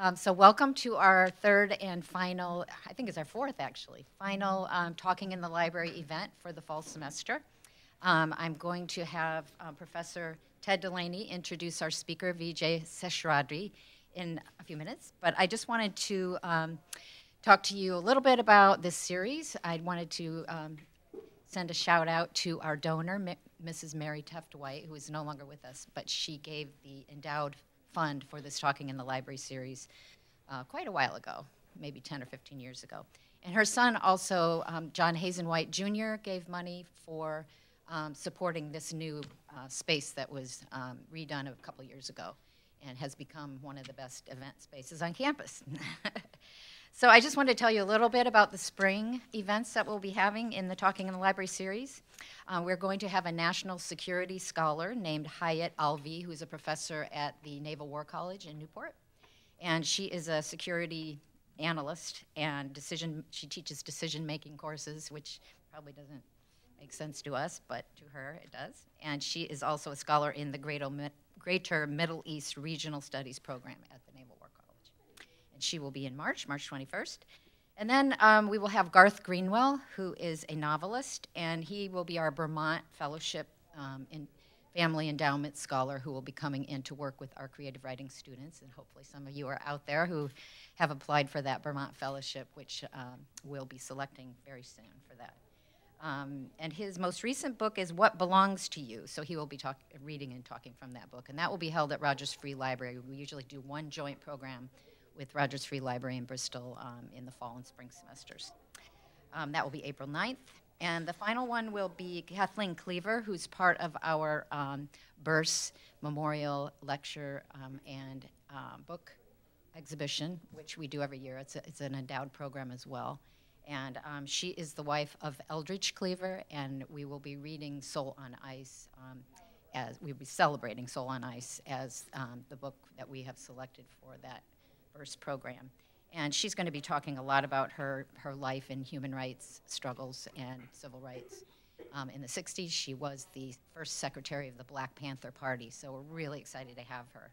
Um, so welcome to our third and final, I think it's our fourth actually, final um, Talking in the Library event for the fall semester. Um, I'm going to have uh, Professor Ted Delaney introduce our speaker, Vijay Seshadri, in a few minutes. But I just wanted to um, talk to you a little bit about this series. I wanted to um, send a shout out to our donor, M Mrs. Mary Tefft White, who is no longer with us, but she gave the endowed fund for this Talking in the Library series uh, quite a while ago, maybe 10 or 15 years ago. And her son also, um, John Hazen White Jr., gave money for um, supporting this new uh, space that was um, redone a couple years ago and has become one of the best event spaces on campus. so I just wanted to tell you a little bit about the spring events that we'll be having in the Talking in the Library series. Uh, we're going to have a national security scholar named Hayat Alvi, who's a professor at the Naval War College in Newport. And she is a security analyst and decision, she teaches decision-making courses, which probably doesn't make sense to us, but to her it does. And she is also a scholar in the Greater Middle East Regional Studies program at the Naval. And she will be in March, March 21st. And then um, we will have Garth Greenwell, who is a novelist, and he will be our Vermont Fellowship um, in Family Endowment Scholar who will be coming in to work with our creative writing students. And hopefully, some of you are out there who have applied for that Vermont Fellowship, which um, we'll be selecting very soon for that. Um, and his most recent book is What Belongs to You. So he will be talk, reading and talking from that book. And that will be held at Rogers Free Library. We usually do one joint program with Rogers Free Library in Bristol um, in the fall and spring semesters. Um, that will be April 9th. And the final one will be Kathleen Cleaver, who's part of our um, Burse Memorial Lecture um, and uh, Book Exhibition, which we do every year. It's, a, it's an endowed program as well. And um, she is the wife of Eldridge Cleaver, and we will be reading Soul on Ice um, as we'll be celebrating Soul on Ice as um, the book that we have selected for that program. And she's going to be talking a lot about her, her life in human rights struggles and civil rights. Um, in the 60s, she was the first secretary of the Black Panther Party, so we're really excited to have her.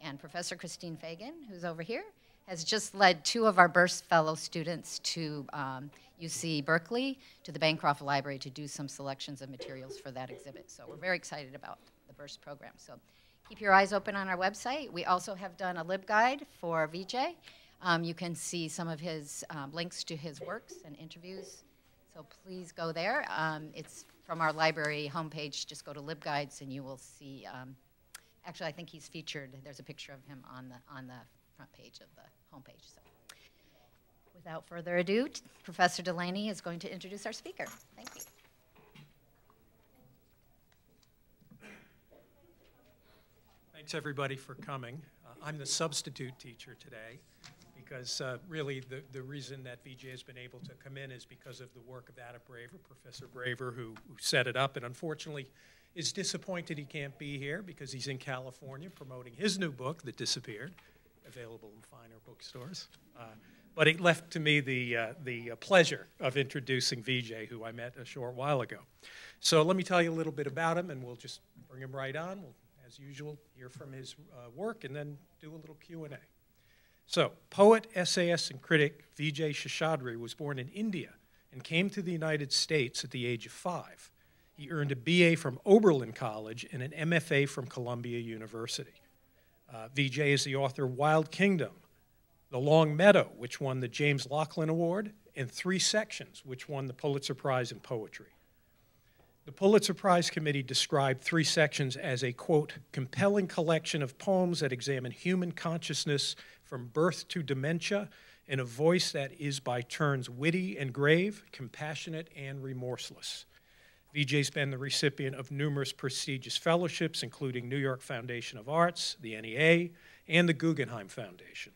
And Professor Christine Fagan, who's over here, has just led two of our Burse Fellow students to um, UC Berkeley, to the Bancroft Library to do some selections of materials for that exhibit. So we're very excited about the Burse program. So keep your eyes open on our website. We also have done a LibGuide for Vijay. Um, you can see some of his um, links to his works and interviews. So please go there. Um, it's from our library homepage. Just go to LibGuides and you will see. Um, actually, I think he's featured. There's a picture of him on the on the front page of the homepage. So, without further ado, Professor Delaney is going to introduce our speaker. Thank you. Thanks everybody for coming. Uh, I'm the substitute teacher today because uh, really the, the reason that Vijay has been able to come in is because of the work of Adam Braver, Professor Braver, who, who set it up and unfortunately is disappointed he can't be here because he's in California promoting his new book that disappeared available in finer bookstores. Uh, but it left to me the, uh, the uh, pleasure of introducing Vijay, who I met a short while ago. So let me tell you a little bit about him, and we'll just bring him right on. We'll, as usual, hear from his uh, work, and then do a little Q&A. So, poet, essayist, and critic Vijay Seshadri was born in India and came to the United States at the age of five. He earned a BA from Oberlin College and an MFA from Columbia University. Uh, Vijay is the author of Wild Kingdom, The Long Meadow, which won the James Laughlin Award, and Three Sections, which won the Pulitzer Prize in Poetry. The Pulitzer Prize Committee described Three Sections as a, quote, compelling collection of poems that examine human consciousness from birth to dementia in a voice that is by turns witty and grave, compassionate and remorseless. Vijay's been the recipient of numerous prestigious fellowships, including New York Foundation of Arts, the NEA, and the Guggenheim Foundation.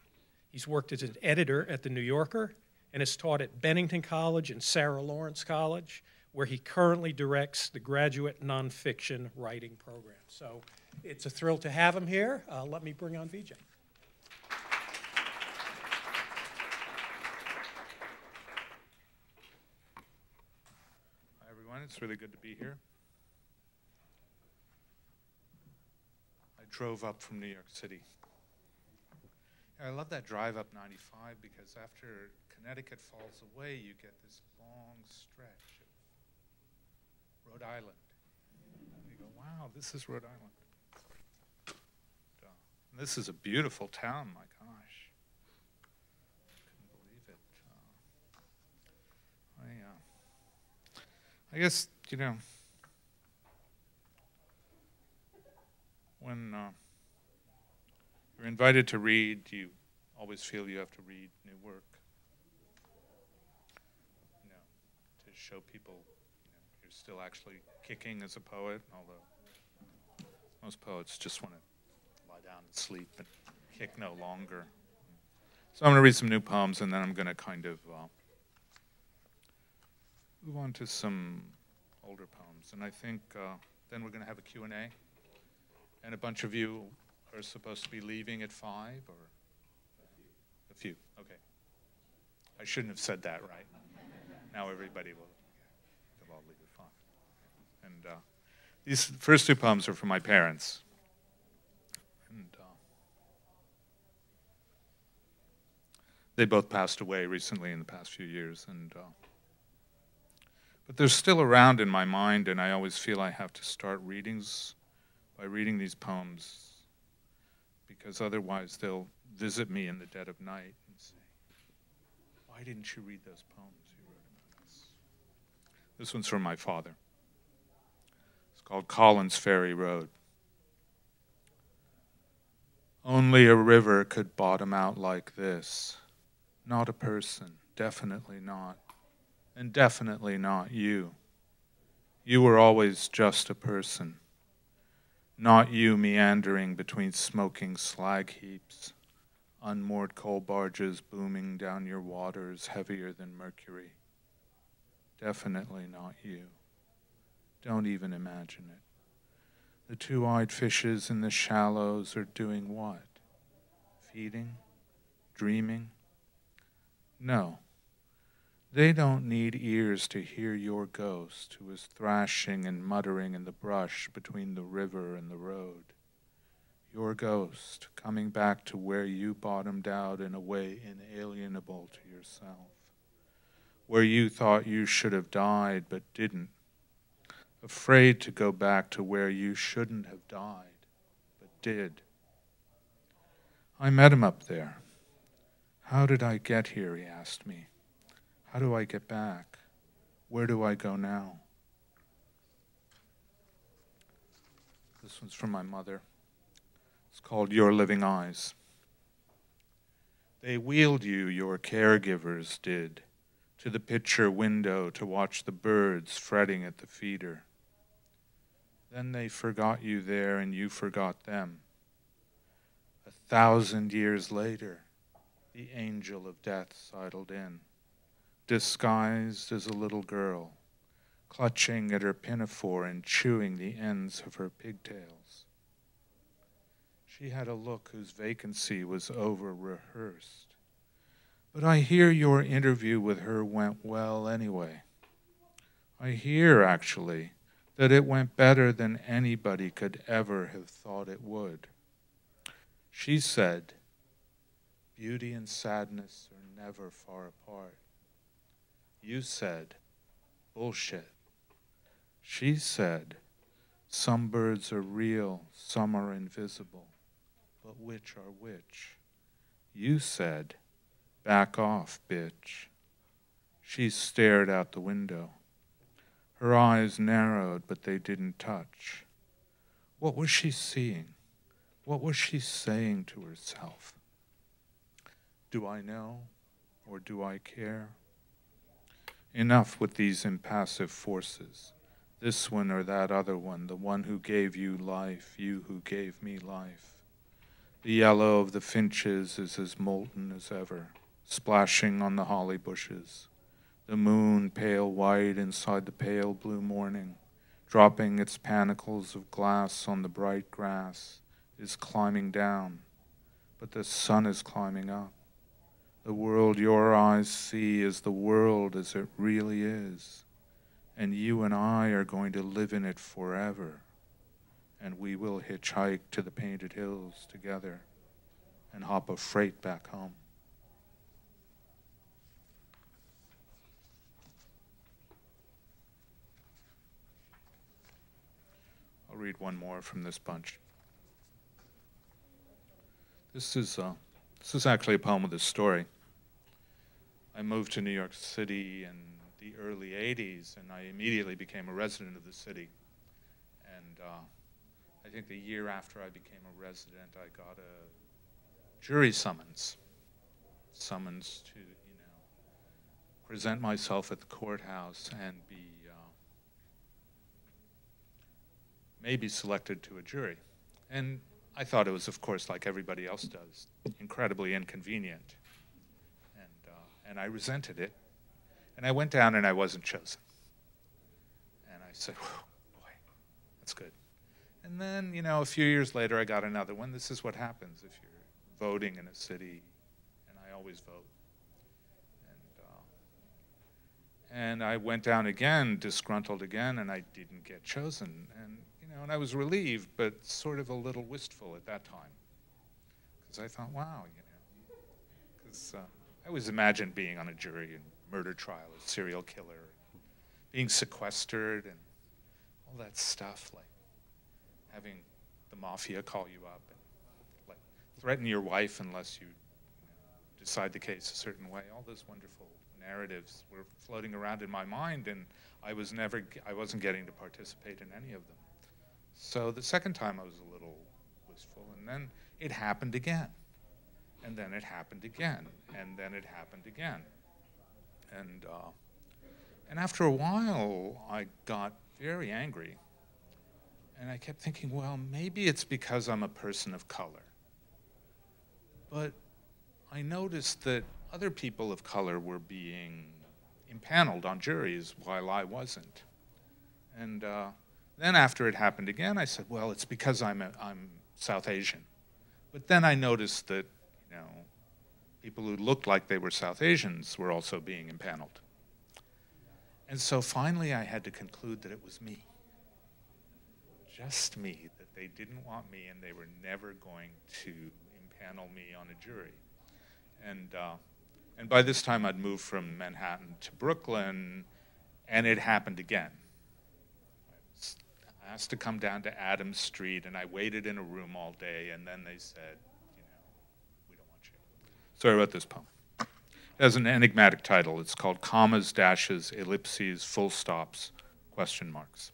He's worked as an editor at The New Yorker and has taught at Bennington College and Sarah Lawrence College, where he currently directs the graduate nonfiction writing program. So it's a thrill to have him here. Uh, let me bring on Vijay. Hi, everyone. It's really good to be here. I drove up from New York City. I love that drive up 95 because after Connecticut falls away, you get this long stretch Rhode Island. And you go, wow, this is Rhode Island. This is a beautiful town, my gosh. Couldn't believe it. Uh, I, uh, I guess, you know, when uh, you're invited to read, you always feel you have to read new work. You know, to show people still actually kicking as a poet, although most poets just want to lie down and sleep and kick no longer. So I'm going to read some new poems, and then I'm going to kind of uh, move on to some older poems. And I think uh, then we're going to have a Q&A. And a bunch of you are supposed to be leaving at 5, or? A few, okay. I shouldn't have said that, right? now everybody will they'll all leave at 5. And uh, these first two poems are from my parents. they both passed away recently in the past few years, and uh, but they're still around in my mind, and I always feel I have to start readings by reading these poems because otherwise they'll visit me in the dead of night and say, "Why didn't you read those poems you wrote about us?" This one's from my father. Called Collins Ferry Road. Only a river could bottom out like this not a person, definitely not. And definitely not you. You were always just a person, not you meandering between smoking slag heaps, unmoored coal barges booming down your waters heavier than mercury. Definitely not you. Don't even imagine it. The two eyed fishes in the shallows are doing what? Feeding? Dreaming? No. They don't need ears to hear your ghost who is thrashing and muttering in the brush between the river and the road. Your ghost coming back to where you bottomed out in a way inalienable to yourself, where you thought you should have died but didn't, afraid to go back to where you shouldn't have died but did. I met him up there how did I get here? He asked me. How do I get back? Where do I go now? This one's from my mother. It's called Your Living Eyes. They wheeled you, your caregivers did, to the picture window to watch the birds fretting at the feeder. Then they forgot you there and you forgot them. A thousand years later, the angel of death sidled in, disguised as a little girl, clutching at her pinafore and chewing the ends of her pigtails. She had a look whose vacancy was over rehearsed. But I hear your interview with her went well anyway. I hear, actually, that it went better than anybody could ever have thought it would. She said, Beauty and sadness are never far apart. You said, bullshit. She said, some birds are real, some are invisible. But which are which? You said, back off, bitch. She stared out the window. Her eyes narrowed, but they didn't touch. What was she seeing? What was she saying to herself? Do I know or do I care? Enough with these impassive forces. This one or that other one, the one who gave you life, you who gave me life. The yellow of the finches is as molten as ever, splashing on the holly bushes. The moon, pale white inside the pale blue morning, dropping its panicles of glass on the bright grass, is climbing down, but the sun is climbing up. The world your eyes see is the world as it really is. And you and I are going to live in it forever. And we will hitchhike to the painted hills together. and hop a freight back home. I'll read one more from this bunch. This is, uh, this is actually a poem with a story. I moved to New York City in the early 80s, and I immediately became a resident of the city. And uh, I think the year after I became a resident, I got a jury summons. Summons to, you know, present myself at the courthouse and be uh, maybe selected to a jury. And I thought it was, of course, like everybody else does, incredibly inconvenient. And, uh, and I resented it. And I went down and I wasn't chosen. And I said, boy, that's good. And then, you know, a few years later, I got another one. This is what happens if you're voting in a city, and I always vote. And, uh, and I went down again, disgruntled again, and I didn't get chosen. And, know, and I was relieved, but sort of a little wistful at that time. Because I thought, wow, you know, because uh, I always imagined being on a jury and murder trial, a serial killer, being sequestered, and all that stuff, like having the mafia call you up and like threaten your wife unless you, you know, decide the case a certain way. All those wonderful narratives were floating around in my mind, and I was never, I wasn't getting to participate in any of them. So the second time I was a little wistful, and then it happened again, and then it happened again, and then it happened again, and uh, and after a while, I got very angry and I kept thinking, well, maybe it's because I'm a person of color. But I noticed that other people of color were being impaneled on juries while I wasn't. And uh, then after it happened again, I said, well, it's because I'm, a, I'm South Asian. But then I noticed that, you know, people who looked like they were South Asians were also being impaneled. And so finally I had to conclude that it was me just me, that they didn't want me and they were never going to impanel me on a jury. And, uh, and by this time, I'd moved from Manhattan to Brooklyn, and it happened again. Asked to come down to Adams Street, and I waited in a room all day, and then they said, you know, we don't want you. So I wrote this poem. It has an enigmatic title. It's called Commas, Dashes, Ellipses, Full Stops, Question Marks.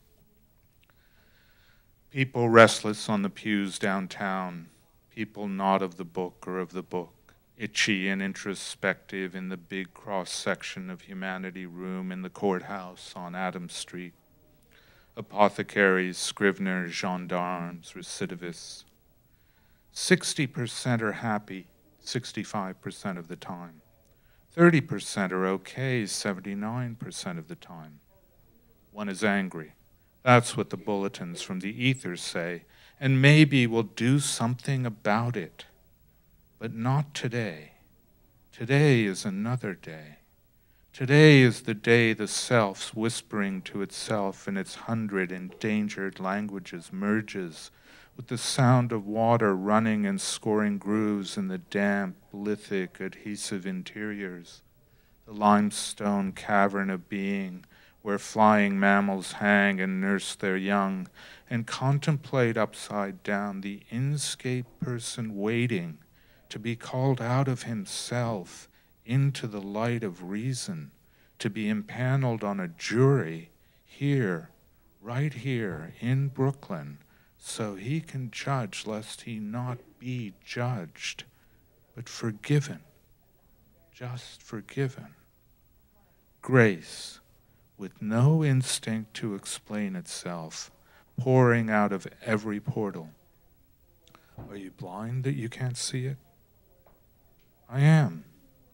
People restless on the pews downtown, people not of the book or of the book, itchy and introspective in the big cross section of humanity room in the courthouse on Adams Street. Apothecaries, scriveners, gendarmes, recidivists. 60% are happy 65% of the time. 30% are okay 79% of the time. One is angry. That's what the bulletins from the ethers say. And maybe we'll do something about it. But not today. Today is another day. Today is the day the self's whispering to itself in its hundred endangered languages merges with the sound of water running and scoring grooves in the damp, lithic, adhesive interiors, the limestone cavern of being where flying mammals hang and nurse their young, and contemplate upside down the inscape person waiting to be called out of himself into the light of reason, to be impaneled on a jury here, right here in Brooklyn, so he can judge lest he not be judged, but forgiven, just forgiven. Grace with no instinct to explain itself, pouring out of every portal. Are you blind that you can't see it? I am.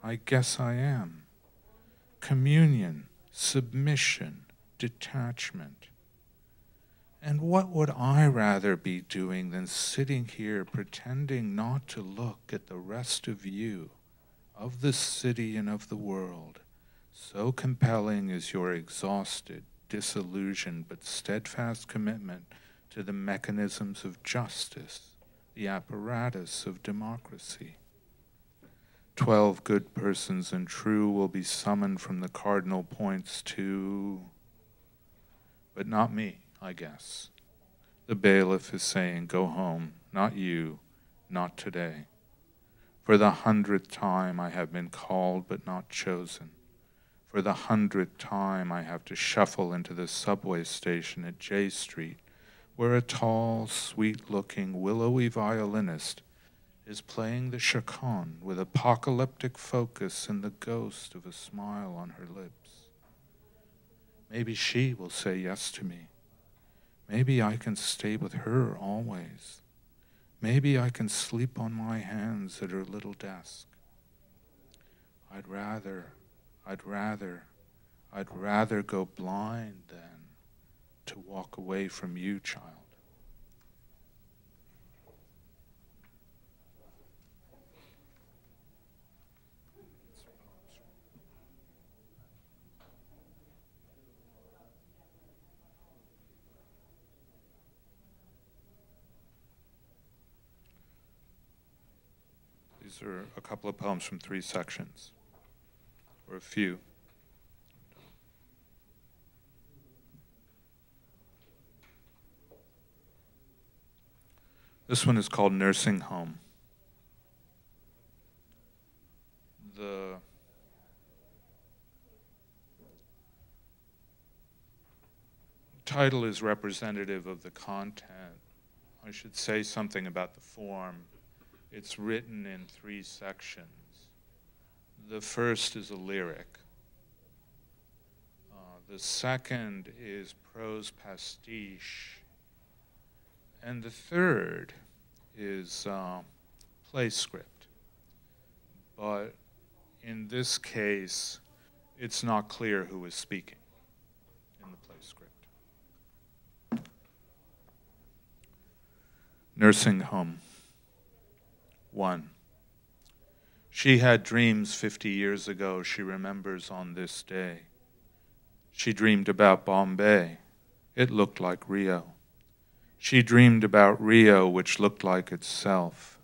I guess I am. Communion, submission, detachment. And what would I rather be doing than sitting here pretending not to look at the rest of you, of the city and of the world? So compelling is your exhausted, disillusioned, but steadfast commitment to the mechanisms of justice, the apparatus of democracy. Twelve good persons and true will be summoned from the cardinal points to. But not me, I guess. The bailiff is saying, Go home, not you, not today. For the hundredth time I have been called but not chosen. For the hundredth time I have to shuffle into the subway station at Jay Street, where a tall, sweet looking, willowy violinist is playing the chaconne with apocalyptic focus and the ghost of a smile on her lips. Maybe she will say yes to me. Maybe I can stay with her always. Maybe I can sleep on my hands at her little desk. I'd rather, I'd rather, I'd rather go blind than to walk away from you, child. These are a couple of poems from three sections, or a few. This one is called Nursing Home. The title is representative of the content. I should say something about the form. It's written in three sections. The first is a lyric. Uh, the second is prose pastiche. And the third is uh, play script. But in this case, it's not clear who is speaking in the play script. Nursing home. 1. She had dreams 50 years ago, she remembers on this day. She dreamed about Bombay. It looked like Rio. She dreamed about Rio, which looked like itself,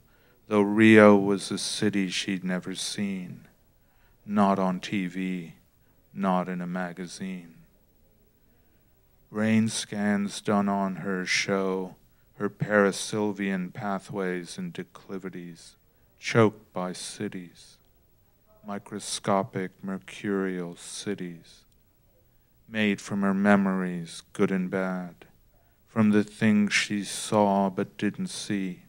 though Rio was a city she'd never seen, not on TV, not in a magazine. Rain scans done on her show her Parasylvian pathways and declivities, choked by cities, microscopic mercurial cities, made from her memories, good and bad, from the things she saw but didn't see,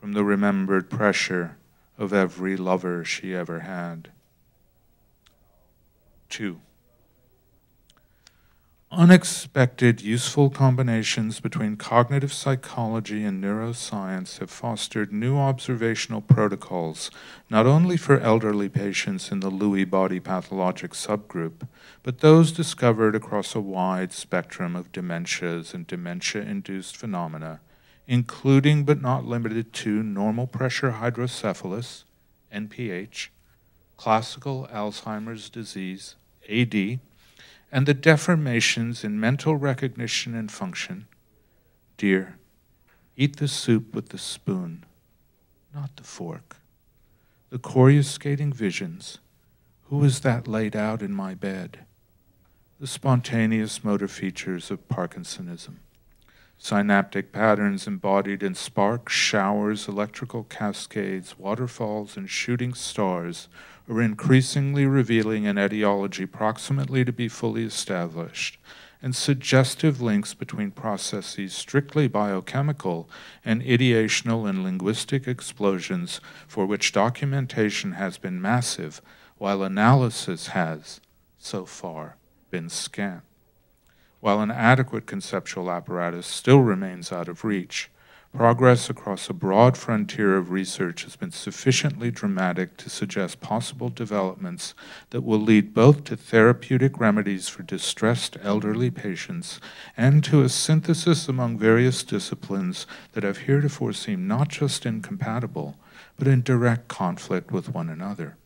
from the remembered pressure of every lover she ever had. Two. Unexpected useful combinations between cognitive psychology and neuroscience have fostered new observational protocols, not only for elderly patients in the Lewy body pathologic subgroup, but those discovered across a wide spectrum of dementias and dementia induced phenomena, including but not limited to normal pressure hydrocephalus, NPH, classical Alzheimer's disease, AD, and the deformations in mental recognition and function. Dear, eat the soup with the spoon, not the fork. The coruscating visions. Who is that laid out in my bed? The spontaneous motor features of Parkinsonism. Synaptic patterns embodied in sparks, showers, electrical cascades, waterfalls, and shooting stars are increasingly revealing an etiology proximately to be fully established, and suggestive links between processes strictly biochemical and ideational and linguistic explosions for which documentation has been massive, while analysis has, so far, been scant. While an adequate conceptual apparatus still remains out of reach, Progress across a broad frontier of research has been sufficiently dramatic to suggest possible developments that will lead both to therapeutic remedies for distressed elderly patients and to a synthesis among various disciplines that have heretofore seemed not just incompatible, but in direct conflict with one another.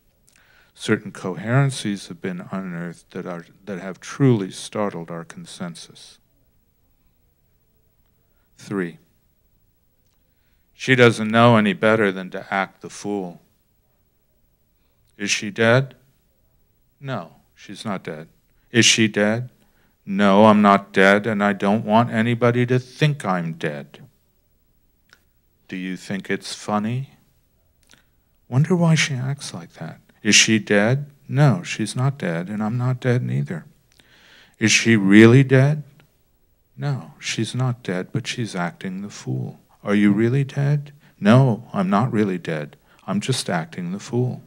Certain coherencies have been unearthed that, are, that have truly startled our consensus. Three, she doesn't know any better than to act the fool. Is she dead? No, she's not dead. Is she dead? No, I'm not dead, and I don't want anybody to think I'm dead. Do you think it's funny? Wonder why she acts like that. Is she dead? No, she's not dead, and I'm not dead neither. Is she really dead? No, she's not dead, but she's acting the fool. Are you really dead? No, I'm not really dead. I'm just acting the fool.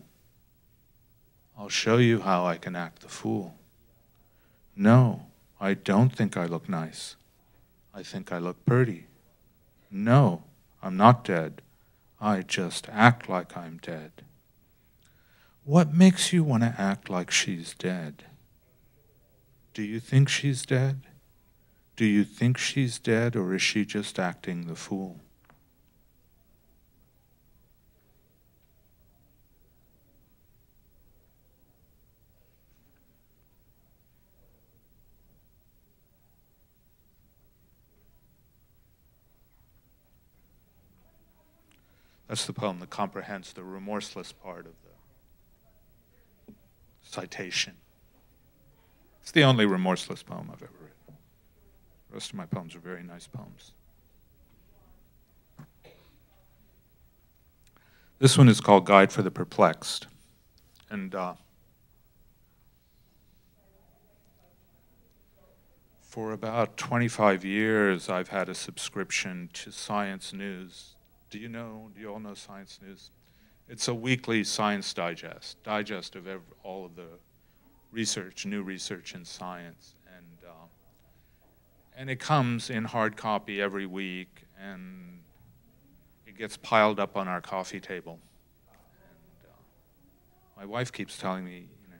I'll show you how I can act the fool. No, I don't think I look nice. I think I look pretty. No, I'm not dead. I just act like I'm dead. What makes you want to act like she's dead? Do you think she's dead? Do you think she's dead, or is she just acting the fool? That's the poem that comprehends the remorseless part of the citation. It's the only remorseless poem I've ever written. The rest of my poems are very nice poems. This one is called Guide for the Perplexed. And uh, for about 25 years, I've had a subscription to Science News do you know, do you all know Science News? It's a weekly science digest, digest of every, all of the research, new research in science. And, uh, and it comes in hard copy every week, and it gets piled up on our coffee table. And uh, my wife keeps telling me, you know,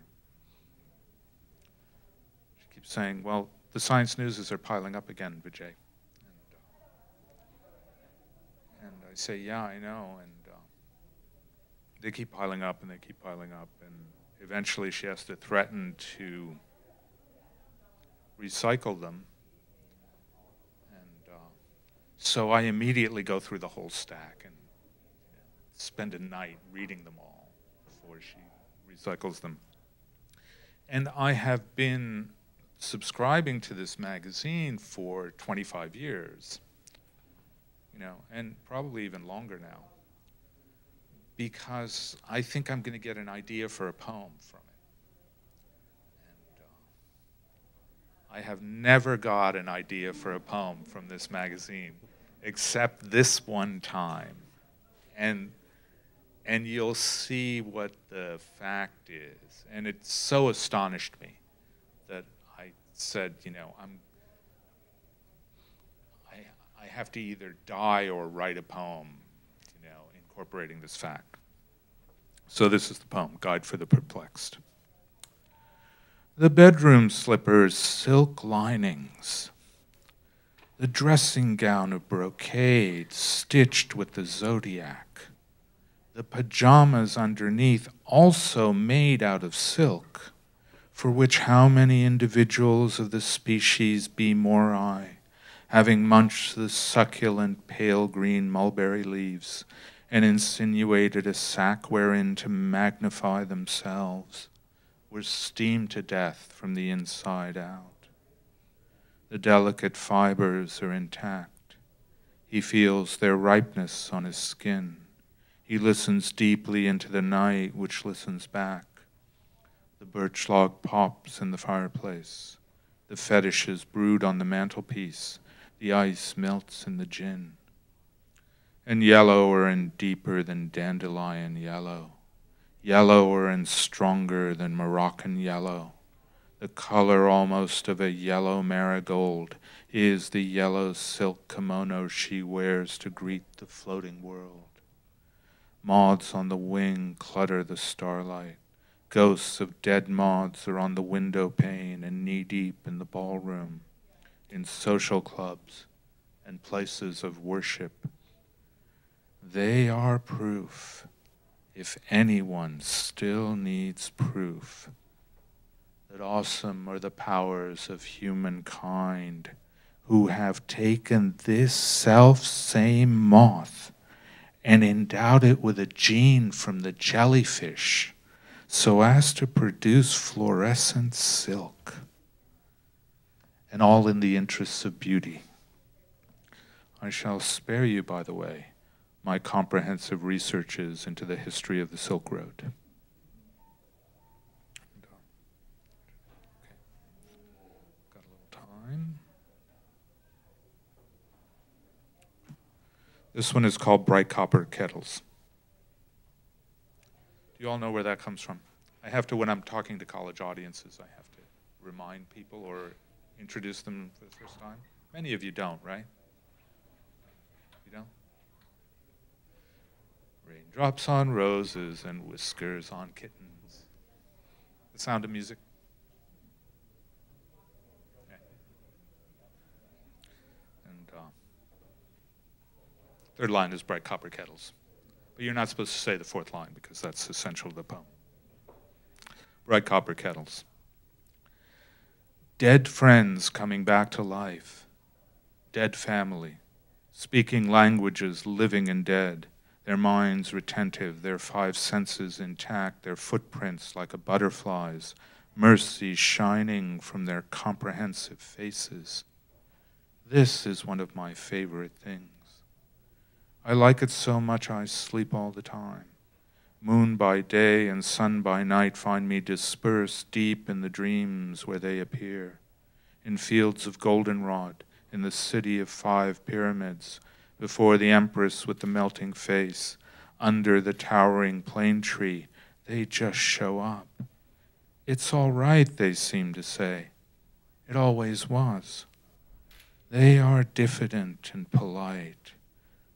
she keeps saying, well, the science news is are piling up again, Vijay. Say, yeah, I know. And uh, they keep piling up and they keep piling up. And eventually she has to threaten to recycle them. And uh, so I immediately go through the whole stack and spend a night reading them all before she recycles them. And I have been subscribing to this magazine for 25 years you know, and probably even longer now, because I think I'm going to get an idea for a poem from it. And uh, I have never got an idea for a poem from this magazine, except this one time. And and you'll see what the fact is. And it so astonished me that I said, you know, I'm have to either die or write a poem, you know, incorporating this fact. So this is the poem, Guide for the Perplexed. The bedroom slippers, silk linings. The dressing gown of brocade stitched with the zodiac. The pajamas underneath also made out of silk, for which how many individuals of the species Bombyx mori? Having munched the succulent pale green mulberry leaves, and insinuated a sack wherein to magnify themselves, were steamed to death from the inside out. The delicate fibers are intact. He feels their ripeness on his skin. He listens deeply into the night, which listens back. The birch log pops in the fireplace. The fetishes brood on the mantelpiece the ice melts in the gin. And yellower and deeper than dandelion yellow, yellower and stronger than Moroccan yellow. The color almost of a yellow marigold is the yellow silk kimono she wears to greet the floating world. Moths on the wing clutter the starlight. Ghosts of dead moths are on the window pane and knee deep in the ballroom in social clubs and places of worship. They are proof, if anyone still needs proof, that awesome are the powers of humankind who have taken this self same moth and endowed it with a gene from the jellyfish so as to produce fluorescent silk, and all in the interests of beauty. I shall spare you, by the way, my comprehensive researches into the history of the Silk Road. This one is called Bright Copper Kettles. Do you all know where that comes from? I have to, when I'm talking to college audiences, I have to remind people or introduce them for the first time. Many of you don't, right? You don't? Raindrops on roses and whiskers on kittens. The sound of music. And uh, third line is bright copper kettles. But you're not supposed to say the fourth line because that's essential to the poem. Bright copper kettles. Dead friends coming back to life. Dead family. Speaking languages living and dead. Their minds retentive, their five senses intact, their footprints like a butterfly's, mercy shining from their comprehensive faces. This is one of my favorite things. I like it so much I sleep all the time. Moon by day and sun by night find me dispersed deep in the dreams where they appear. In fields of goldenrod, in the city of five pyramids, before the empress with the melting face, under the towering plane tree, they just show up. It's all right, they seem to say. It always was. They are diffident and polite.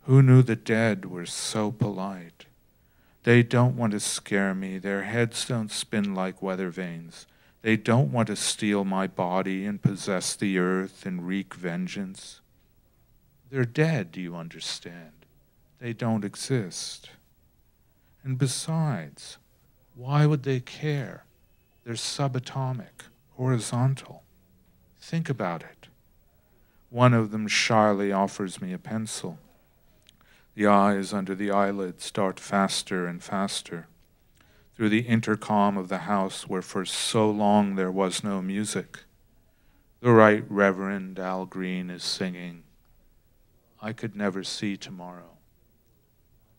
Who knew the dead were so polite? They don't want to scare me. Their heads don't spin like weather vanes. They don't want to steal my body and possess the earth and wreak vengeance. They're dead, do you understand? They don't exist. And besides, why would they care? They're subatomic, horizontal. Think about it. One of them shyly offers me a pencil. The eyes under the eyelids start faster and faster. Through the intercom of the house where for so long there was no music, the Right Reverend Al Green is singing, I could never see tomorrow.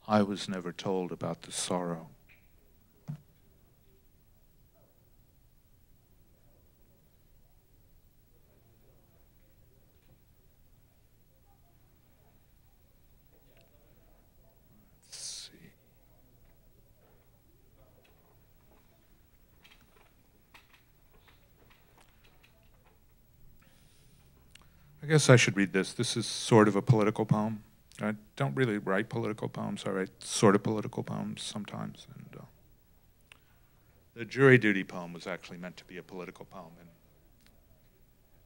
I was never told about the sorrow. I guess I should read this. This is sort of a political poem. I don't really write political poems. I write sort of political poems sometimes. And uh, the jury duty poem was actually meant to be a political poem, and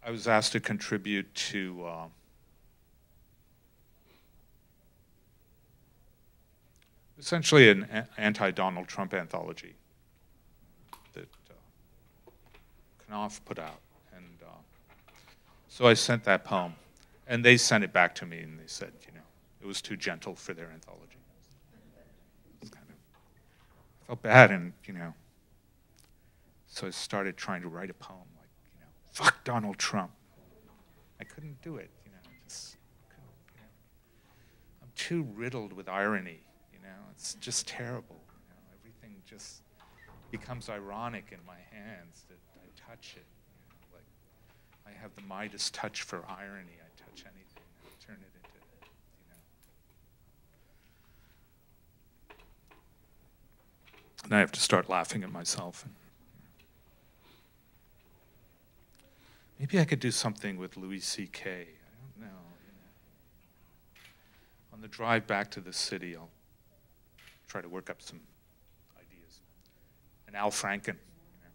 I was asked to contribute to. Uh, essentially, an anti Donald Trump anthology that uh, Knopf put out. So I sent that poem, and they sent it back to me, and they said, you know, it was too gentle for their anthology. Kind of, I felt bad, and you know, so I started trying to write a poem like, you know, fuck Donald Trump. I couldn't do it, you know. Just you know. I'm too riddled with irony, you know. It's just terrible. You know? Everything just becomes ironic in my hands that I touch it. I have the Midas touch for irony. I touch anything, turn it into, you know. And I have to start laughing at myself. Maybe I could do something with Louis C.K. I don't know, you know. On the drive back to the city, I'll try to work up some ideas. And Al Franken. You know.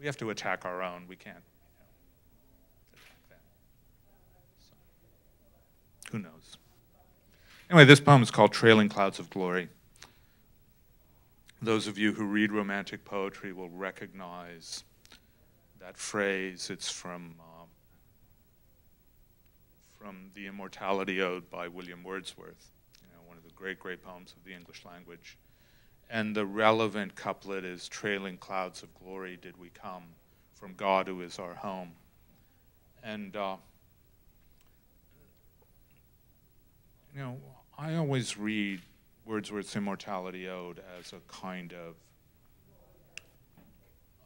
We have to attack our own. We can't Who knows? Anyway, this poem is called Trailing Clouds of Glory. Those of you who read romantic poetry will recognize that phrase. It's from, um, from The Immortality Ode by William Wordsworth, you know, one of the great, great poems of the English language. And the relevant couplet is Trailing clouds of glory did we come from God who is our home. And, uh, you know, I always read Wordsworth's Immortality Ode as a kind of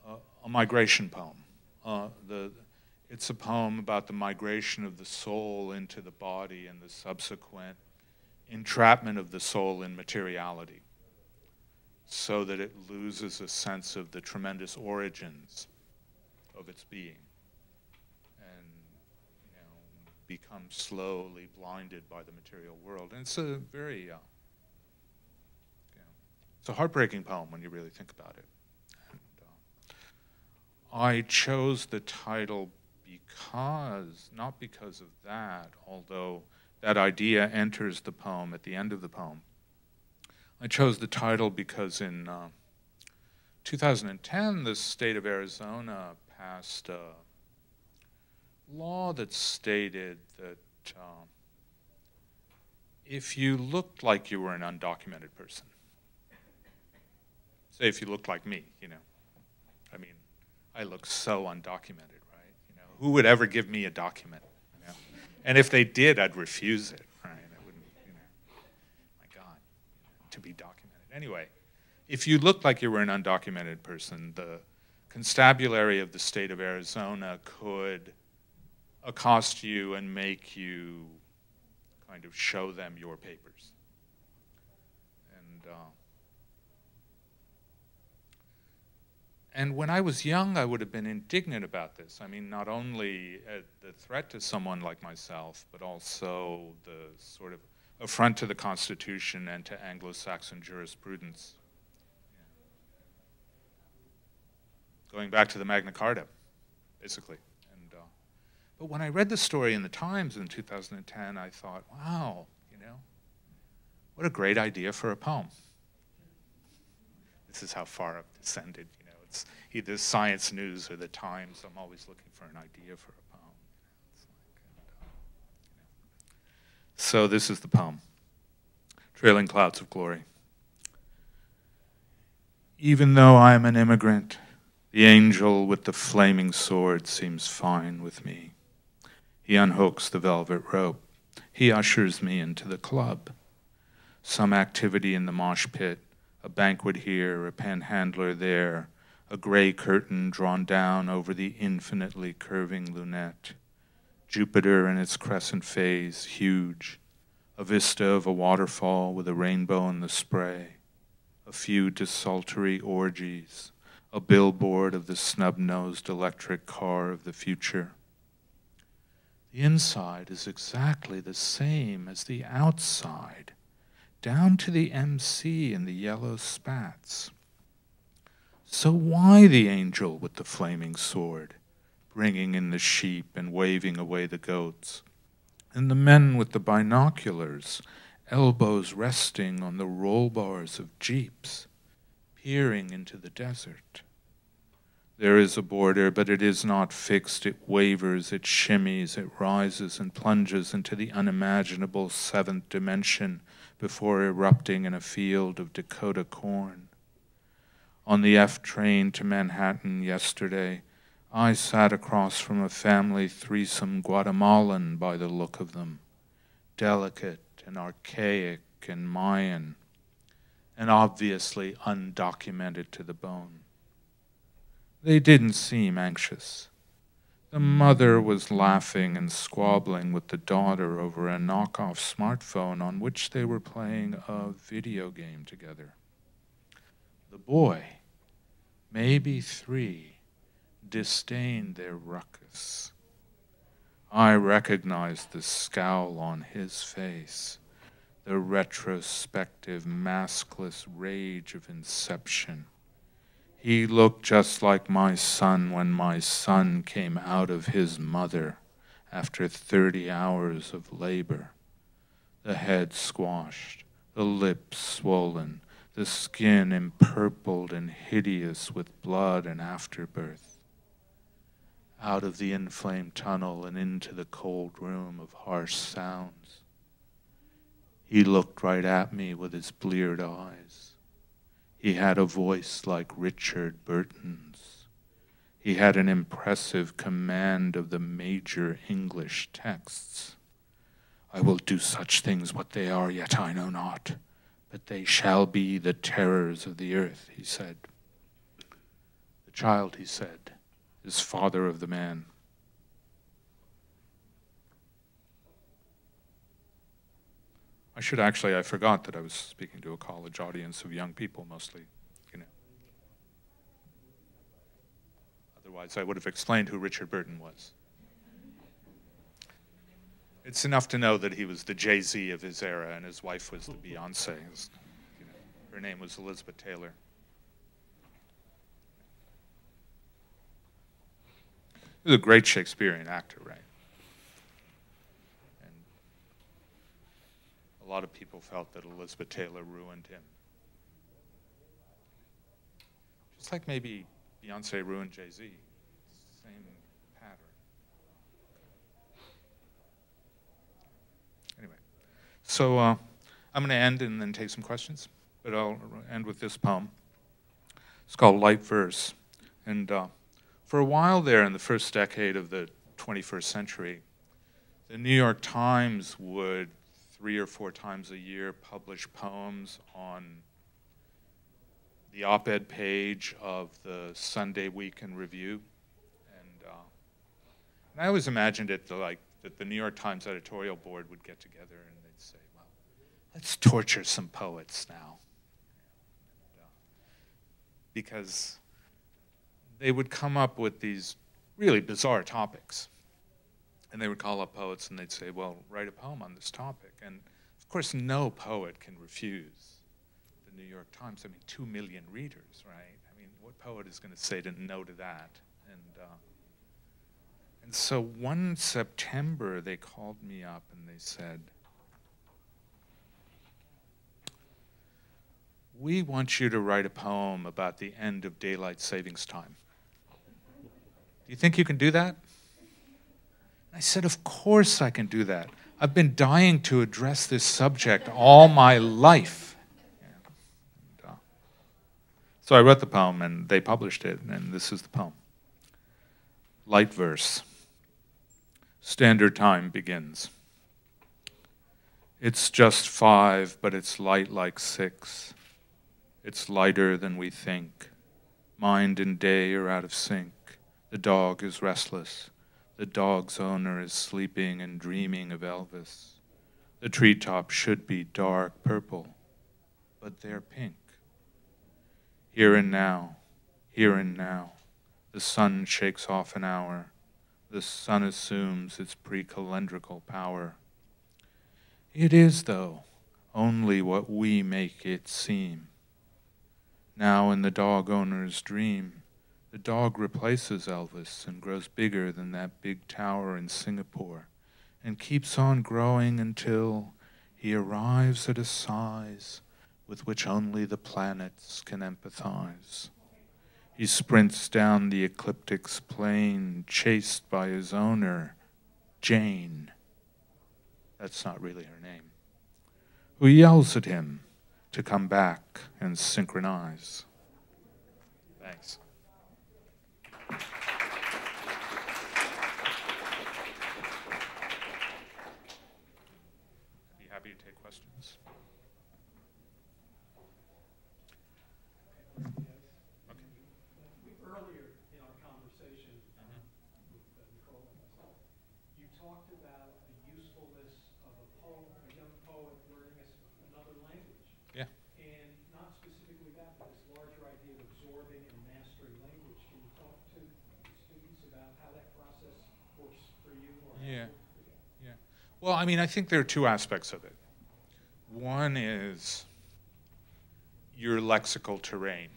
uh, a migration poem. Uh, the, it's a poem about the migration of the soul into the body and the subsequent entrapment of the soul in materiality so that it loses a sense of the tremendous origins of its being and you know, becomes slowly blinded by the material world. And it's a very, uh, you know, it's a heartbreaking poem when you really think about it. And, uh, I chose the title because, not because of that, although that idea enters the poem at the end of the poem. I chose the title because in uh, 2010, the state of Arizona passed law that stated that uh, if you looked like you were an undocumented person, say if you looked like me, you know, I mean, I look so undocumented, right? You know, who would ever give me a document? You know? And if they did, I'd refuse it, right? I wouldn't, you know, my God, to be documented. Anyway, if you looked like you were an undocumented person, the constabulary of the state of Arizona could accost you and make you kind of show them your papers. And, uh, and when I was young, I would have been indignant about this. I mean, not only the threat to someone like myself, but also the sort of affront to the Constitution and to Anglo Saxon jurisprudence. Going back to the Magna Carta, basically. But when I read the story in the Times in 2010, I thought, wow, you know, what a great idea for a poem. This is how far I've descended, you know. It's either Science News or the Times. I'm always looking for an idea for a poem. So this is the poem Trailing Clouds of Glory. Even though I am an immigrant, the angel with the flaming sword seems fine with me. He unhooks the velvet rope. He ushers me into the club. Some activity in the mosh pit, a banquet here, a panhandler there, a gray curtain drawn down over the infinitely curving lunette. Jupiter in its crescent phase, huge, a vista of a waterfall with a rainbow in the spray, a few desultory orgies, a billboard of the snub nosed electric car of the future. Inside is exactly the same as the outside, down to the MC and the yellow spats. So why the angel with the flaming sword? bringing in the sheep and waving away the goats, and the men with the binoculars, elbows resting on the roll bars of jeeps, peering into the desert. There is a border, but it is not fixed. It wavers, it shimmies, it rises and plunges into the unimaginable seventh dimension before erupting in a field of Dakota corn. On the F train to Manhattan yesterday, I sat across from a family threesome Guatemalan by the look of them, delicate and archaic and Mayan, and obviously undocumented to the bone. They didn't seem anxious. The mother was laughing and squabbling with the daughter over a knockoff smartphone on which they were playing a video game together. The boy, maybe three, disdained their ruckus. I recognized the scowl on his face, the retrospective, maskless rage of inception. He looked just like my son when my son came out of his mother after 30 hours of labor. The head squashed, the lips swollen, the skin empurpled and hideous with blood and afterbirth out of the inflamed tunnel and into the cold room of harsh sounds. He looked right at me with his bleared eyes. He had a voice like Richard Burton's. He had an impressive command of the major English texts. I will do such things what they are, yet I know not. But they shall be the terrors of the earth, he said. The child, he said, is father of the man. I should actually, I forgot that I was speaking to a college audience of young people mostly, you know. Otherwise, I would have explained who Richard Burton was. It's enough to know that he was the Jay Z of his era and his wife was the Beyonce. Was, you know, her name was Elizabeth Taylor. He was a great Shakespearean actor, right? And a lot of people felt that Elizabeth Taylor ruined him. Just like maybe Beyonce ruined Jay Z. Same pattern. Anyway, so uh, I'm going to end and then take some questions, but I'll end with this poem. It's called Light Verse. And uh, for a while there in the first decade of the 21st century, the New York Times would three or four times a year publish poems on the op-ed page of the Sunday Weekend Review, and, uh, and I always imagined it like that the New York Times editorial board would get together and they'd say, "Well, let's torture some poets now," and, uh, because they would come up with these really bizarre topics. And they would call up poets and they'd say, well, write a poem on this topic. And of course, no poet can refuse the New York Times. I mean, two million readers, right? I mean, what poet is going to say no to that? And, uh, and so one September, they called me up and they said, we want you to write a poem about the end of daylight savings time. Do you think you can do that? I said, Of course I can do that. I've been dying to address this subject all my life. And, uh, so I wrote the poem and they published it, and this is the poem Light verse. Standard time begins. It's just five, but it's light like six. It's lighter than we think. Mind and day are out of sync. The dog is restless. The dog's owner is sleeping and dreaming of Elvis. The treetops should be dark purple, but they're pink. Here and now, here and now, the sun shakes off an hour. The sun assumes its precalendrical power. It is, though, only what we make it seem. Now, in the dog owner's dream, the dog replaces Elvis and grows bigger than that big tower in Singapore and keeps on growing until he arrives at a size with which only the planets can empathize. He sprints down the ecliptic's plane, chased by his owner, Jane. That's not really her name. Who yells at him to come back and synchronize. Thank you. Well, I mean, I think there are two aspects of it. One is your lexical terrain.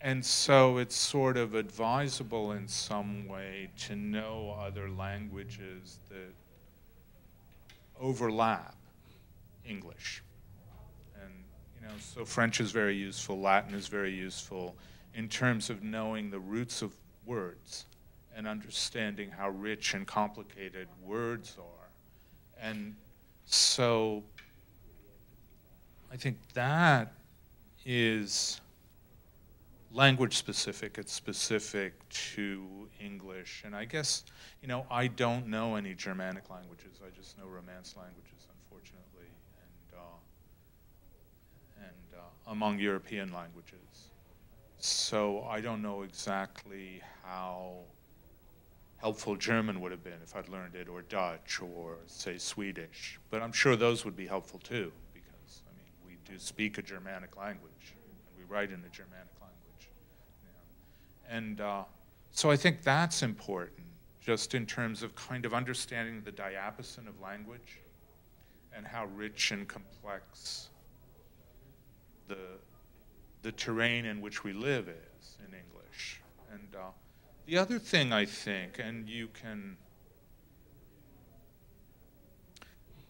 And so it's sort of advisable in some way to know other languages that overlap English. And, you know, so French is very useful, Latin is very useful in terms of knowing the roots of words and understanding how rich and complicated words are. And so I think that is language specific. It's specific to English. And I guess, you know, I don't know any Germanic languages. I just know Romance languages, unfortunately, and, uh, and uh, among European languages. So I don't know exactly how helpful German would have been if I'd learned it, or Dutch, or say Swedish. But I'm sure those would be helpful too, because I mean, we do speak a Germanic language, and we write in a Germanic language. Know. And uh, so I think that's important, just in terms of kind of understanding the diapason of language and how rich and complex the the terrain in which we live is in English. And uh, the other thing I think, and you can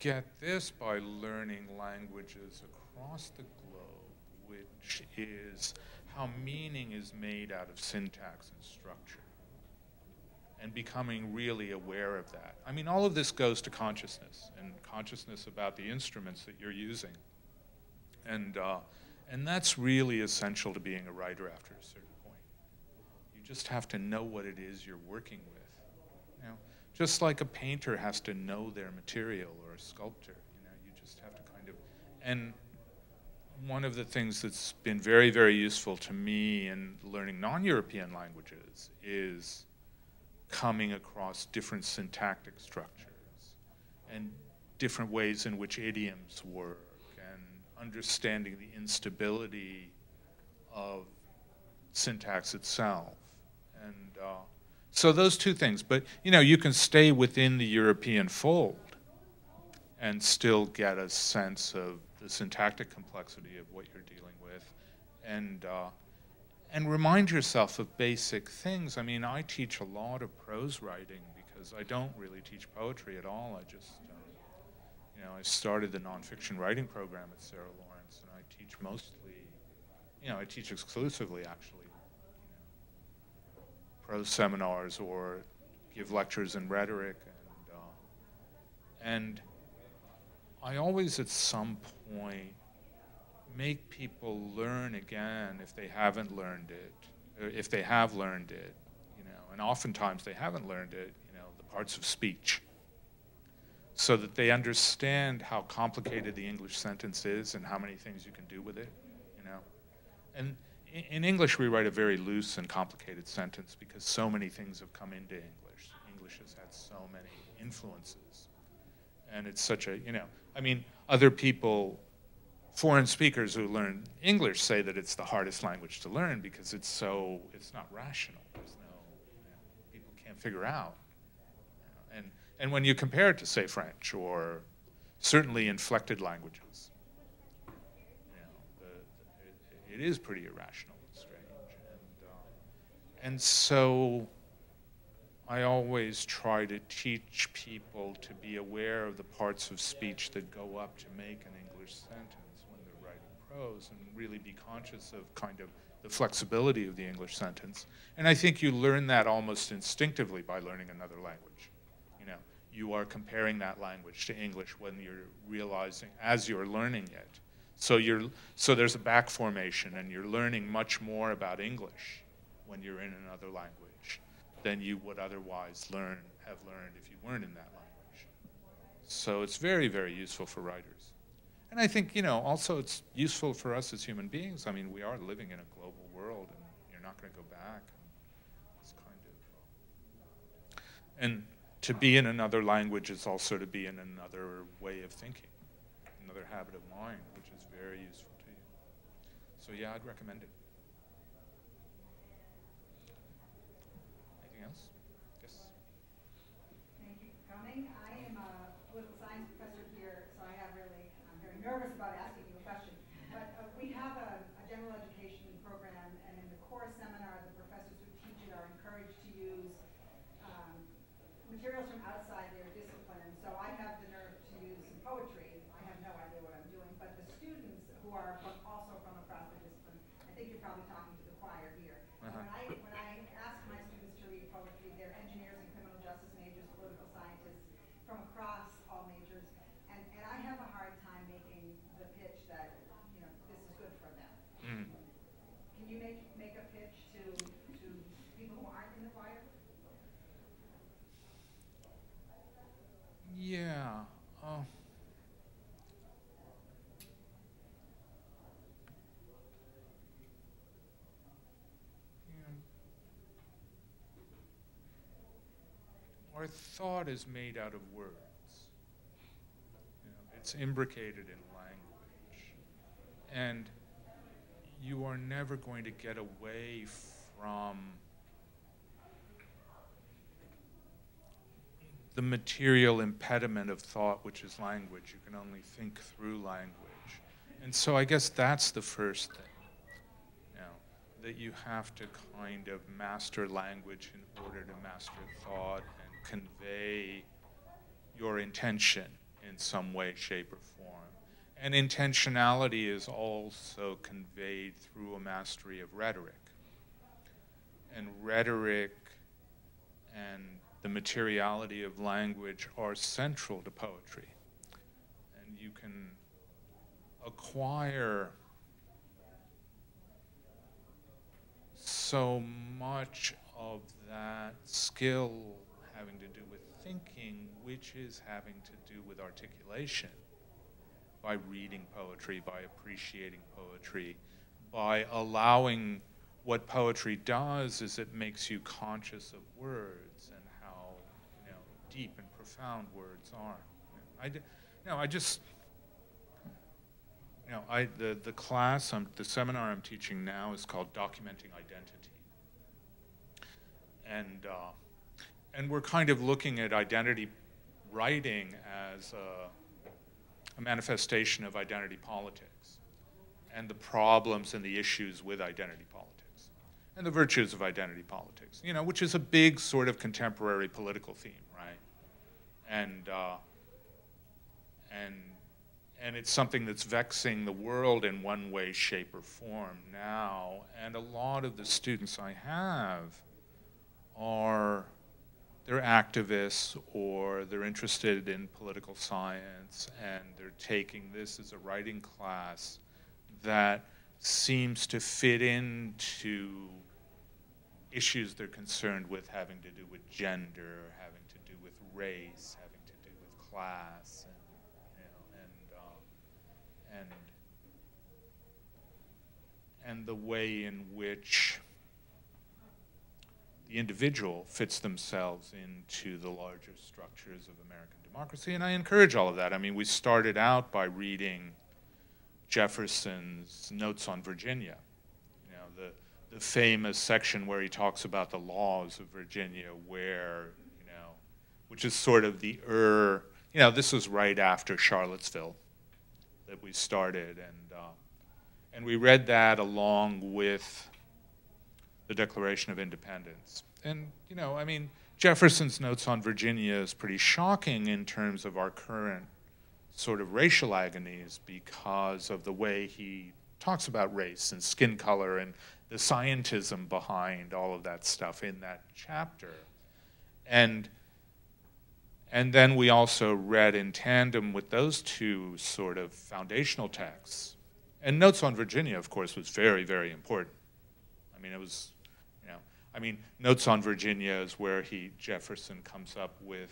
get this by learning languages across the globe, which is how meaning is made out of syntax and structure. And becoming really aware of that. I mean, all of this goes to consciousness and consciousness about the instruments that you're using. And uh, and that's really essential to being a writer after a certain just have to know what it is you're working with. You know, just like a painter has to know their material or a sculptor, you know, you just have to kind of and one of the things that's been very, very useful to me in learning non-European languages is coming across different syntactic structures and different ways in which idioms work and understanding the instability of syntax itself. And uh, so those two things. But, you know, you can stay within the European fold and still get a sense of the syntactic complexity of what you're dealing with. And, uh, and remind yourself of basic things. I mean, I teach a lot of prose writing because I don't really teach poetry at all. I just you know, I started the nonfiction writing program at Sarah Lawrence, and I teach mostly, you know, I teach exclusively actually, prose seminars or give lectures in rhetoric, and uh, and I always at some point make people learn again if they haven't learned it, or if they have learned it, you know, and oftentimes they haven't learned it, you know, the parts of speech. So that they understand how complicated the English sentence is and how many things you can do with it, you know. And in English, we write a very loose and complicated sentence because so many things have come into English. English has had so many influences. And it's such a, you know, I mean, other people, foreign speakers who learn English say that it's the hardest language to learn because it's so, it's not rational. There's no, you know, people can't figure out and when you compare it to, say, French or certainly inflected languages, you know, the, it, it is pretty irrational and strange. And, uh, and so I always try to teach people to be aware of the parts of speech that go up to make an English sentence when they're writing prose and really be conscious of kind of the flexibility of the English sentence. And I think you learn that almost instinctively by learning another language you know, you are comparing that language to English when you're realizing, as you're learning it. So, you're, so there's a back formation, and you're learning much more about English when you're in another language than you would otherwise learn, have learned if you weren't in that language. So it's very, very useful for writers. And I think, you know, also it's useful for us as human beings. I mean, we are living in a global world, and you're not going to go back. Kind of, uh, and to be in another language is also to be in another way of thinking, another habit of mind, very useful to you. So yeah, I'd recommend it. Anything else? Yes? Thank you for coming. I am a political science professor here, so I have really, I'm very nervous about asking you a question. But uh, we have a, a general education program, and in the core seminar, the professors who teach it are encouraged to use materials from outside their discipline. So I have the nerve to use some poetry. I have no idea what I'm doing, but the students who are from, also from across the discipline, I think if Yeah. Uh, our thought is made out of words. You know, it's imbricated in language. And you are never going to get away from the material impediment of thought, which is language. You can only think through language. And so I guess that's the first thing. You know, that you have to kind of master language in order to master thought and convey your intention in some way, shape, or form. And intentionality is also conveyed through a mastery of rhetoric. And rhetoric and the materiality of language are central to poetry. And you can acquire so much of that skill having to do with thinking, which is having to do with articulation by reading poetry, by appreciating poetry, by allowing what poetry does is it makes you conscious of words and how you know, deep and profound words are. I, know, I just, you know, I, the, the class, I'm, the seminar I'm teaching now is called Documenting Identity. And, uh, and we're kind of looking at identity writing as a, a manifestation of identity politics and the problems and the issues with identity politics and the virtues of identity politics, you know, which is a big sort of contemporary political theme, right? And, uh, and, and it's something that's vexing the world in one way, shape, or form now. And a lot of the students I have are they're activists or they're interested in political science and they're taking this as a writing class that seems to fit into issues they're concerned with having to do with gender, having to do with race, having to do with class, and you know, and uh, and and the way in which the individual fits themselves into the larger structures of American democracy. And I encourage all of that. I mean, we started out by reading Jefferson's Notes on Virginia, you know, the, the famous section where he talks about the laws of Virginia, where, which is sort of the er, you know, this was right after Charlottesville that we started. And, uh, and we read that along with the Declaration of Independence. And, you know, I mean, Jefferson's notes on Virginia is pretty shocking in terms of our current sort of racial agonies because of the way he talks about race and skin color and the scientism behind all of that stuff in that chapter. And and then we also read in tandem with those two sort of foundational texts. And Notes on Virginia, of course, was very, very important. I mean, it was you know, I mean, Notes on Virginia is where he, Jefferson, comes up with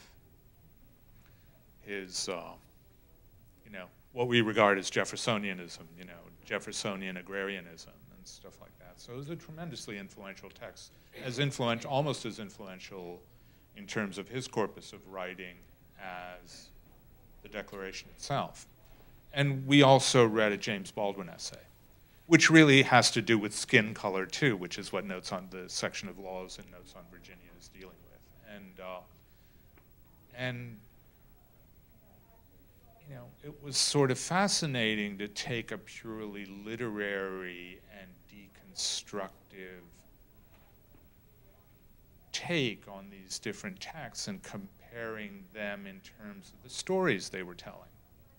his, uh, you know, what we regard as Jeffersonianism, you know, Jeffersonian agrarianism and stuff like that. So it was a tremendously influential text, as influential, almost as influential in terms of his corpus of writing as the Declaration itself. And we also read a James Baldwin essay which really has to do with skin color too, which is what notes on the section of laws and notes on Virginia is dealing with. And, uh, and you know, it was sort of fascinating to take a purely literary and deconstructive take on these different texts and comparing them in terms of the stories they were telling,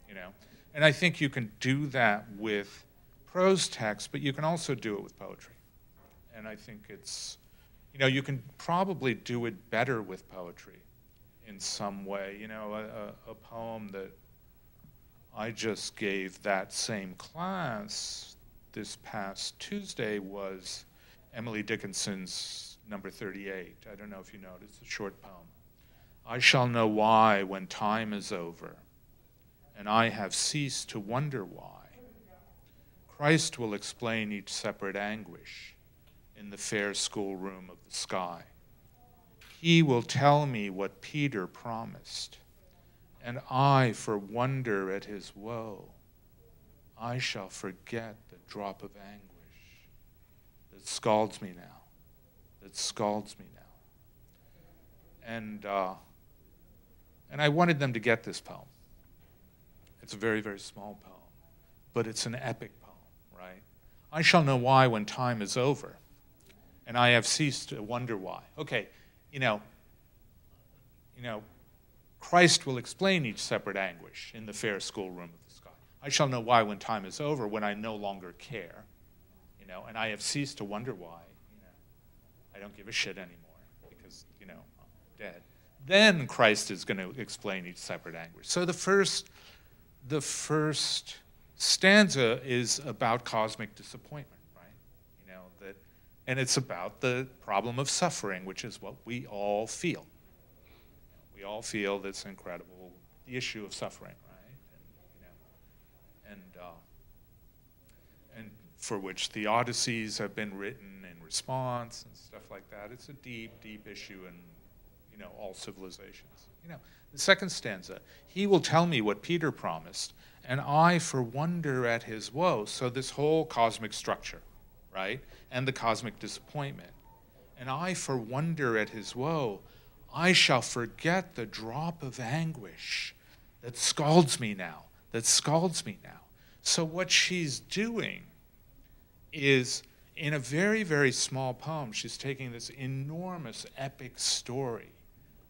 you know. And I think you can do that with prose text, but you can also do it with poetry. And I think it's, you know, you can probably do it better with poetry in some way. You know, a, a, poem that I just gave that same class this past Tuesday was Emily Dickinson's Number 38. I don't know if you know it, it's a short poem. I shall know why when time is over, and I have ceased to wonder why. Christ will explain each separate anguish in the fair schoolroom of the sky. He will tell me what Peter promised, and I, for wonder at his woe, I shall forget the drop of anguish that scalds me now, that scalds me now. And, uh, and I wanted them to get this poem. It's a very, very small poem, but it's an epic poem, right? I shall know why when time is over, and I have ceased to wonder why. Okay, you know, you know, Christ will explain each separate anguish in the fair schoolroom of the sky. I shall know why when time is over, when I no longer care, you know, and I have ceased to wonder why, I don't give a shit anymore because, you know, I'm dead. Then Christ is going to explain each separate anguish. So the first, the first stanza is about cosmic disappointment, right? You know, that, and it's about the problem of suffering, which is what we all feel. We all feel this incredible, the issue of suffering, right? and, you uh, and for which theodicies have been written response and stuff like that. It's a deep, deep issue in you know all civilizations. You know, the second stanza, he will tell me what Peter promised, and I for wonder at his woe. So this whole cosmic structure, right, and the cosmic disappointment, and I for wonder at his woe. I shall forget the drop of anguish that scalds me now, that scalds me now. So, what she's doing is in a very, very small poem, she's taking this enormous epic story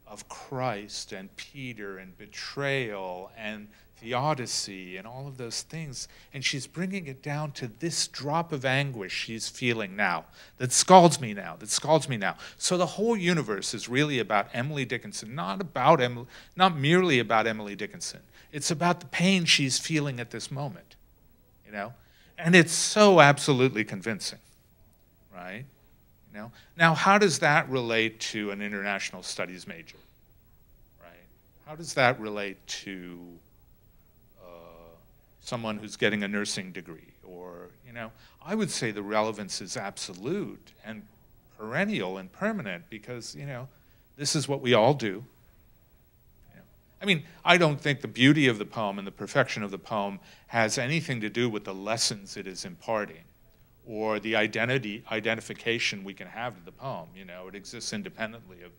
of Christ and Peter and betrayal and theodicy and all of those things, and she's bringing it down to this drop of anguish she's feeling now that scalds me now, that scalds me now. So the whole universe is really about Emily Dickinson, not about Emily, not merely about Emily Dickinson. It's about the pain she's feeling at this moment you know? And it's so absolutely convincing, right? You know? Now, how does that relate to an international studies major, right? How does that relate to uh, someone who's getting a nursing degree? Or, you know, I would say the relevance is absolute and perennial and permanent because, you know, this is what we all do. I mean, I don't think the beauty of the poem and the perfection of the poem has anything to do with the lessons it is imparting or the identity identification we can have to the poem. You know, it exists independently of,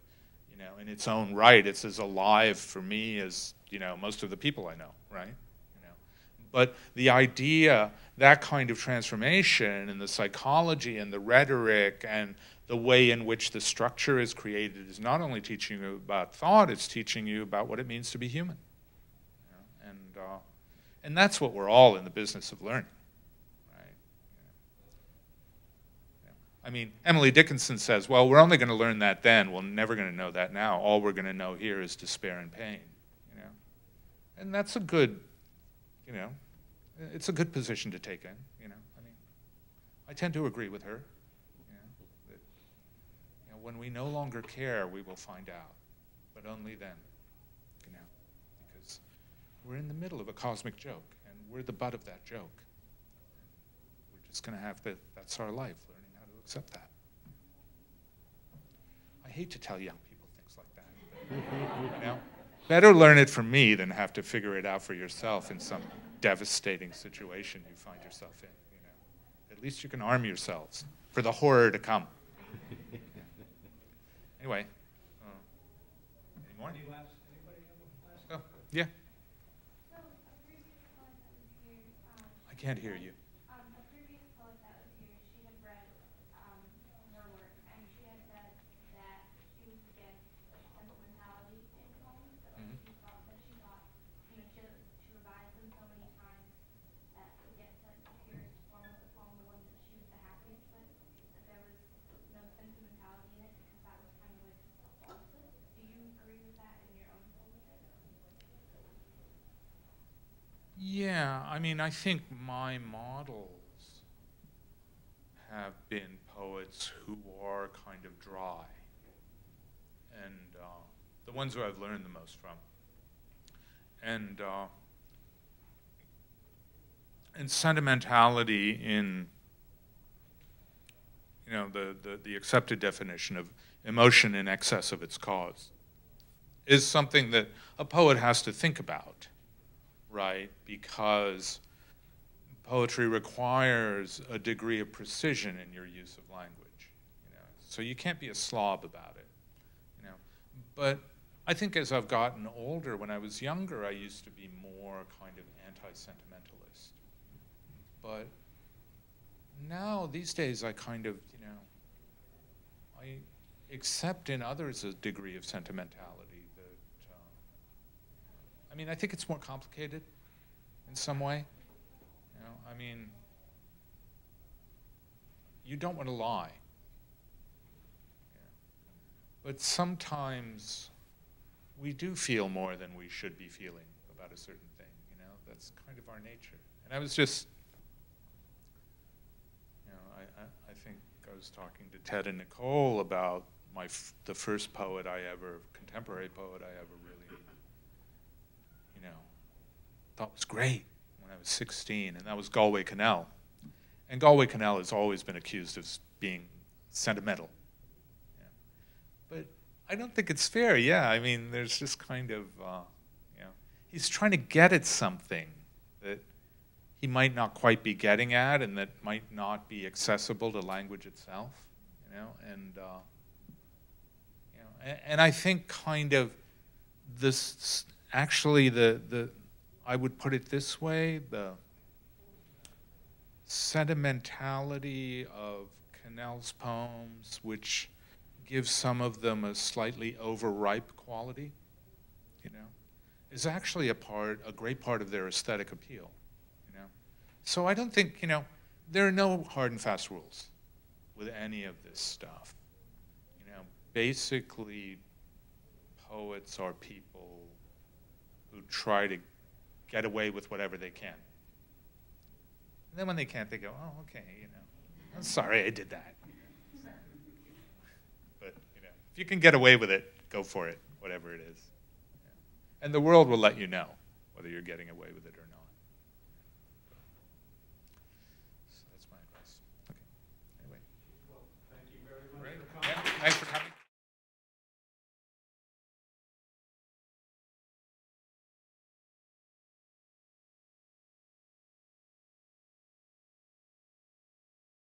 you know, in its own right. It's as alive for me as you know most of the people I know, right? You know, but the idea that kind of transformation and the psychology and the rhetoric and the way in which the structure is created is not only teaching you about thought, it's teaching you about what it means to be human. And, uh, and that's what we're all in the business of learning. Right? Yeah. I mean, Emily Dickinson says, well, we're only going to learn that then. We're never going to know that now. All we're going to know here is despair and pain. You know? And that's a good, you know, it's a good position to take in. You know? I mean, I tend to agree with her you know that when we no longer care, we will find out, but only then, you know, because we're in the middle of a cosmic joke, and we're the butt of that joke. We're just going to have to, that's our life, accept that. I hate to tell young people things like that. you know? Better learn it from me than have to figure it out for yourself in some devastating situation you find yourself in. You know? At least you can arm yourselves for the horror to come. Anyway, uh, any more? Anybody have a last? Oh, yeah, So, a previous poet that was here, I can't hear you. um, a previous poet that was here, she had read, um, her work, and she had said that she was against like, sentimentality in poems, that like, Mhm. she thought, that she thought, you know, she, she revised them so many times that to get to the purest form of the poem, the one that she was the happiest with, that there was no sentimentality in it, because that was kind of like a falsehood. Do you agree with that in your own poetry? Yeah, I mean, I think my models have been poets who are kind of dry and uh, the ones who I've learned the most from. And, uh, and sentimentality in, you know, the, the, the accepted definition of emotion in excess of its cause is something that a poet has to think about, right? Because poetry requires a degree of precision in your use of language. You know? So you can't be a slob about it. You know? But I think as I've gotten older, when I was younger, I used to be more kind of anti-sentimentalist. But now, these days, I kind of, you know, I accept in others a degree of sentimentality I mean, I think it's more complicated in some way. You know, I mean, you don't want to lie. But sometimes we do feel more than we should be feeling about a certain thing. You know, that's kind of our nature. And I was just, you know, I, I, I think I was talking to Ted and Nicole about my the first poet I ever, contemporary poet I ever really, you know, thought was great when I was 16, and that was Galway Kinnell. And Galway Kinnell has always been accused of being sentimental. Yeah. But I don't think it's fair. Yeah, I mean, there's just kind of, uh, you know, he's trying to get at something that he might not quite be getting at, and that might not be accessible to language itself. You know, and uh, you know, and, and I think kind of this actually the the I would put it this way the sentimentality of Kinnell's poems, which gives some of them a slightly overripe quality, you know, is actually a part, a great part of their aesthetic appeal, you know. So I don't think, you know, there are no hard and fast rules with any of this stuff. You know, basically, poets are people who try to get away with whatever they can. And then when they can't, they go, oh, okay, you know, I'm sorry I did that. but, you know, if you can get away with it, go for it, whatever it is. And the world will let you know whether you're getting away with it or not. So that's my advice. Okay. Anyway. Thanks for coming.